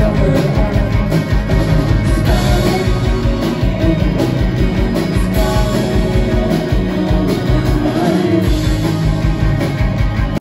Música